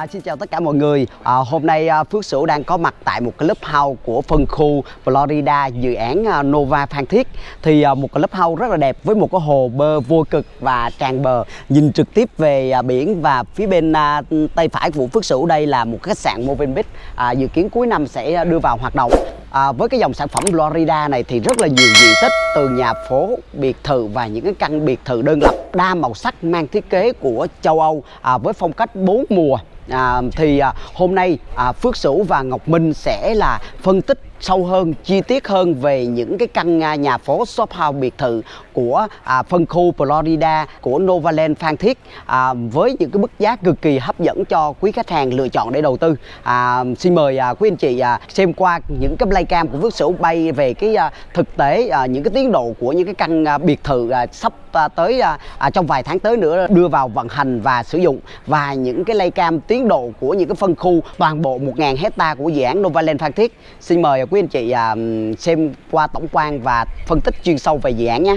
À, xin chào tất cả mọi người. À, hôm nay à, Phước Sửu đang có mặt tại một cái lớp house của phân khu Florida dự án à, Nova Phan Thiết. Thì à, một cái lớp house rất là đẹp với một cái hồ bơi vô cực và tràn bờ nhìn trực tiếp về à, biển và phía bên à, tay phải của Phước Sửu đây là một khách sạn Movenpick à, dự kiến cuối năm sẽ đưa vào hoạt động. À, với cái dòng sản phẩm Florida này thì rất là nhiều diện tích từ nhà phố, biệt thự và những cái căn biệt thự đơn lập đa màu sắc mang thiết kế của châu Âu à, với phong cách bốn mùa à, thì à, hôm nay à, Phước Sửu và Ngọc Minh sẽ là phân tích sâu hơn, chi tiết hơn về những cái căn nhà phố shop house biệt thự của à, phân khu Florida của Novaland Phan Thiết à, với những cái mức giá cực kỳ hấp dẫn cho quý khách hàng lựa chọn để đầu tư. À, xin mời à, quý anh chị à, xem qua những cái playcam của Phước Sửu bay về cái à, thực tế à, những cái tiến độ của những cái căn à, biệt thự à, sắp à, tới à, à, trong vài tháng tới nữa đưa vào vận hành và sử dụng và những cái playcam tiến độ của những cái phân khu toàn bộ 1.000 hecta của dự án Novaland Phan Thiết. Xin mời quý anh chị à, xem qua tổng quan và phân tích chuyên sâu về dự án nhé.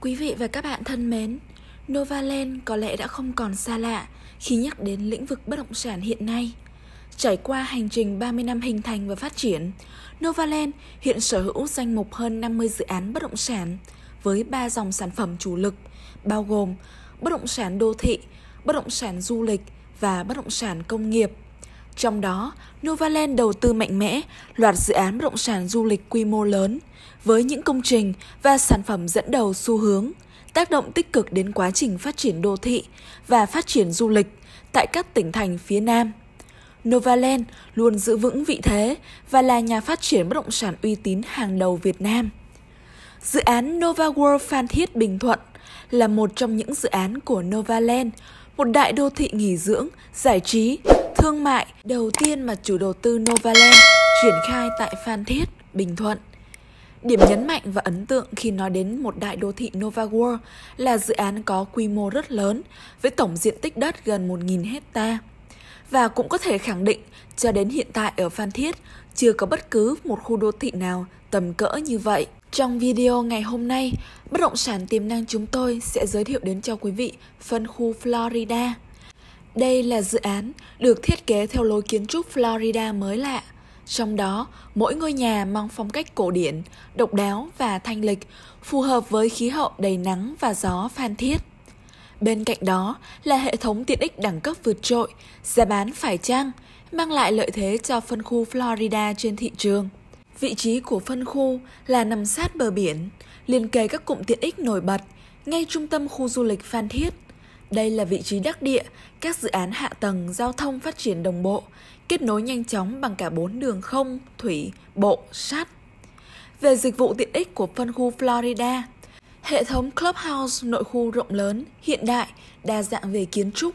Quý vị và các bạn thân mến, Novaland có lẽ đã không còn xa lạ khi nhắc đến lĩnh vực bất động sản hiện nay. Trải qua hành trình 30 năm hình thành và phát triển, Novaland hiện sở hữu danh mục hơn 50 dự án bất động sản với 3 dòng sản phẩm chủ lực, bao gồm bất động sản đô thị, bất động sản du lịch và bất động sản công nghiệp. Trong đó, Novaland đầu tư mạnh mẽ loạt dự án bất động sản du lịch quy mô lớn với những công trình và sản phẩm dẫn đầu xu hướng, tác động tích cực đến quá trình phát triển đô thị và phát triển du lịch tại các tỉnh thành phía Nam. Novaland luôn giữ vững vị thế và là nhà phát triển bất động sản uy tín hàng đầu Việt Nam. Dự án Nova World Phan Thiết Bình Thuận là một trong những dự án của Novaland, một đại đô thị nghỉ dưỡng, giải trí, thương mại đầu tiên mà chủ đầu tư Novaland triển khai tại Phan Thiết, Bình Thuận. Điểm nhấn mạnh và ấn tượng khi nói đến một đại đô thị Nova World là dự án có quy mô rất lớn với tổng diện tích đất gần 1.000 hecta. Và cũng có thể khẳng định cho đến hiện tại ở Phan Thiết chưa có bất cứ một khu đô thị nào tầm cỡ như vậy. Trong video ngày hôm nay, bất động sản tiềm năng chúng tôi sẽ giới thiệu đến cho quý vị phân khu Florida. Đây là dự án được thiết kế theo lối kiến trúc Florida mới lạ. Trong đó, mỗi ngôi nhà mang phong cách cổ điển, độc đáo và thanh lịch, phù hợp với khí hậu đầy nắng và gió phan thiết. Bên cạnh đó là hệ thống tiện ích đẳng cấp vượt trội, giá bán phải chăng, mang lại lợi thế cho phân khu Florida trên thị trường. Vị trí của phân khu là nằm sát bờ biển, liền kề các cụm tiện ích nổi bật, ngay trung tâm khu du lịch Phan Thiết. Đây là vị trí đắc địa, các dự án hạ tầng giao thông phát triển đồng bộ, kết nối nhanh chóng bằng cả bốn đường không, thủy, bộ, sắt. Về dịch vụ tiện ích của phân khu Florida, hệ thống clubhouse nội khu rộng lớn, hiện đại, đa dạng về kiến trúc,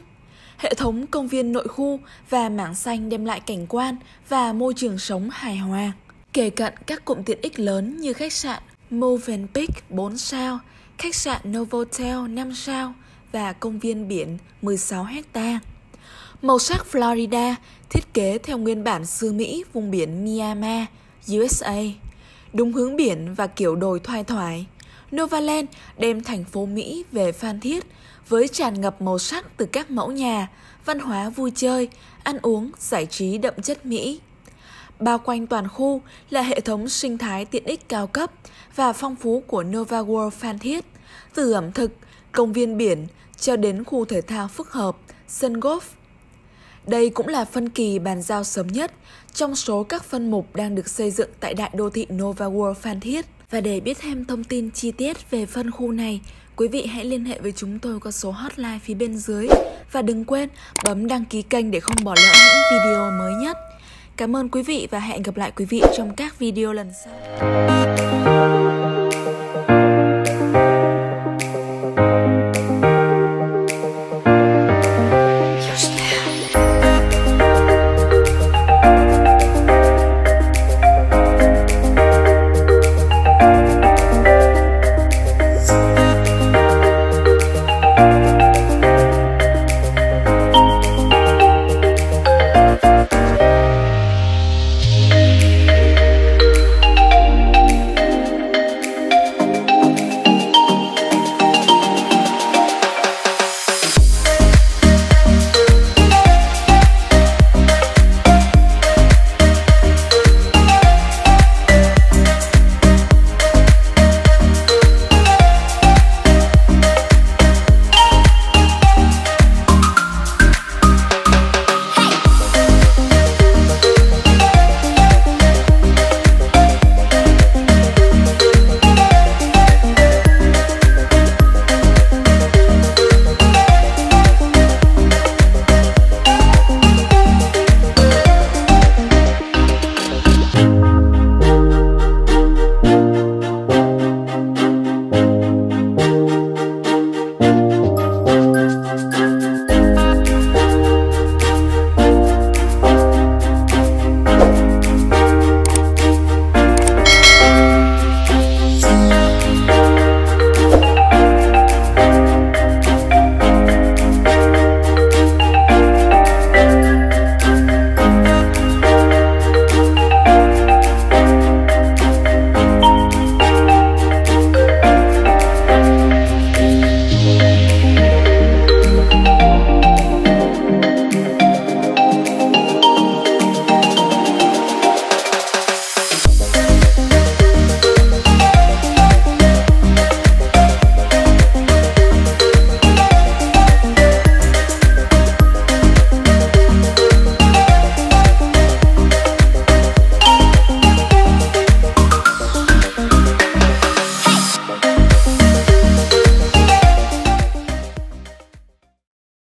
hệ thống công viên nội khu và mảng xanh đem lại cảnh quan và môi trường sống hài hòa. Kể cận các cụm tiện ích lớn như khách sạn Movenpick 4 sao, khách sạn Novotel 5 sao và công viên biển 16 hecta. Màu sắc Florida thiết kế theo nguyên bản xưa Mỹ vùng biển Miami, USA. Đúng hướng biển và kiểu đồi thoai thoải, Novaland đem thành phố Mỹ về Phan Thiết với tràn ngập màu sắc từ các mẫu nhà, văn hóa vui chơi, ăn uống, giải trí đậm chất Mỹ. Bao quanh toàn khu là hệ thống sinh thái tiện ích cao cấp và phong phú của Nova World Phan Thiết, từ ẩm thực, công viên biển cho đến khu thể thao phức hợp, sân golf. Đây cũng là phân kỳ bàn giao sớm nhất trong số các phân mục đang được xây dựng tại đại đô thị Nova World Phan Thiết. Và để biết thêm thông tin chi tiết về phân khu này, quý vị hãy liên hệ với chúng tôi qua số hotline phía bên dưới. Và đừng quên bấm đăng ký kênh để không bỏ lỡ những video mới nhất. Cảm ơn quý vị và hẹn gặp lại quý vị trong các video lần sau.